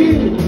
you.